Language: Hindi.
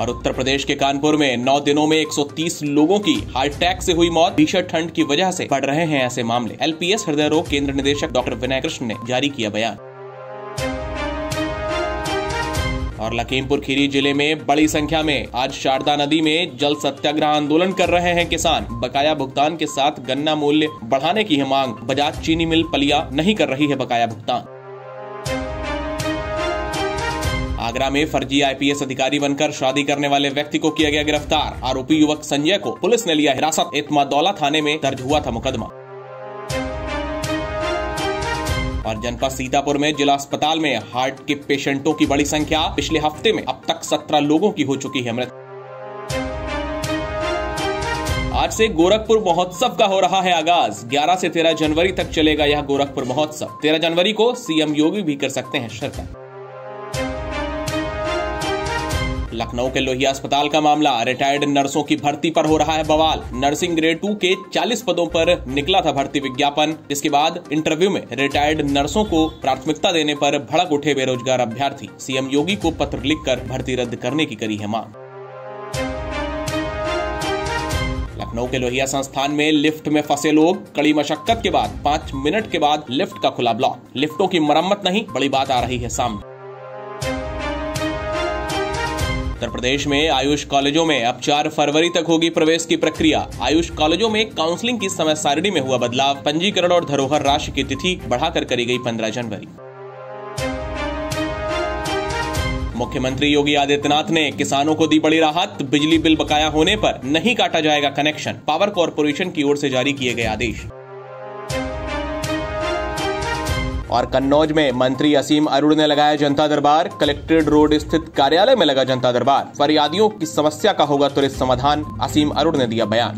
और उत्तर प्रदेश के कानपुर में नौ दिनों में 130 लोगों की हार्ट अटैक से हुई मौत। भीषण ठंड की वजह से बढ़ रहे हैं ऐसे मामले। एलपीएस हृदय रोग केंद्र निदेशक डॉक्टर विनय कृष्ण ने जारी किया बयान। और लखीमपुर खीरी ज़िले में बड़ी संख्या में आज शारदा नदी में जल सत्याग्रह आंदोलन कर रहे हैं किसान। बकाया भुगतान के साथ गन्ना मूल्य बढ़ाने की है मांग। बजाज चीनी मिल पलिया नहीं कर रही है बकाया भुगतान। आगरा में फर्जी आईपीएस अधिकारी बनकर शादी करने वाले व्यक्ति को किया गया गिरफ़्तार। आरोपी युवक संजय को पुलिस ने लिया हिरासत। इतमादौला थाने में दर्ज हुआ था मुकदमा। और जनपद सीतापुर में जिला अस्पताल में हार्ट के पेशेंटों की बड़ी संख्या। पिछले हफ़्ते में अब तक सत्रह लोगों की हो चुकी है मृत्यु। आज से गोरखपुर महोत्सव का हो रहा है आगाज़। 11 से 13 जनवरी तक चलेगा यह गोरखपुर महोत्सव। 13 जनवरी को सीएम योगी भी कर सकते हैं शिरकत। लखनऊ के लोहिया अस्पताल का मामला। रिटायर्ड नर्सों की भर्ती पर हो रहा है बवाल। नर्सिंग ग्रेड टू के 40 पदों पर निकला था भर्ती विज्ञापन। जिसके बाद इंटरव्यू में रिटायर्ड नर्सों को प्राथमिकता देने पर भड़क उठे बेरोजगार अभ्यर्थी। सीएम योगी को पत्र लिखकर भर्ती रद्द करने की करी है मांग। लखनऊ के लोहिया संस्थान में लिफ्ट में फंसे लोग। कड़ी मशक्कत के बाद, पाँच मिनट के बाद लिफ्ट का खुला ब्लॉक। लिफ्टों की मरम्मत नहीं, बड़ी बात आ रही है सामने। उत्तर प्रदेश में आयुष कॉलेजों में अब चार फरवरी तक होगी प्रवेश की प्रक्रिया। आयुष कॉलेजों में काउंसलिंग की समय सारणी में हुआ बदलाव। पंजीकरण और धरोहर राशि की तिथि बढ़ाकर करी गई पंद्रह जनवरी। मुख्यमंत्री योगी आदित्यनाथ ने किसानों को दी बड़ी राहत। बिजली बिल बकाया होने पर नहीं काटा जाएगा कनेक्शन। पावर कॉरपोरेशन की ओर से जारी किए गए आदेश। और कन्नौज में मंत्री असीम अरुण ने लगाया जनता दरबार, कलेक्ट्रेट रोड स्थित कार्यालय में लगा जनता दरबार। फरियादियों की समस्या का होगा त्वरित समाधान, असीम अरुण ने दिया बयान।